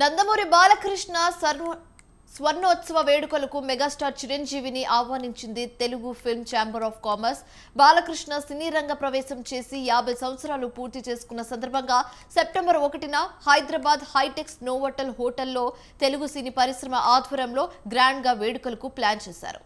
నందమూరి బాలకృష్ణ సర్వ స్వర్ణోత్సవ వేడుకలకు మెగాస్టార్ చిరంజీవిని ఆహ్వానించింది Telugu film chamber of commerce. Balakrishna సినీ రంగ ప్రవేశం చేసి యాభై సంవత్సరాలు పూర్తి చేసుకున్న సందర్భంగా సెప్టెంబర్ ఒకటిన హైదరాబాద్ హైటెక్స్ నోవోటల్ హోటల్లో తెలుగు సినీ పరిశ్రమ ఆధ్వర్యంలో గ్రాండ్గా వేడుకలకు ప్లాన్ చేశారు.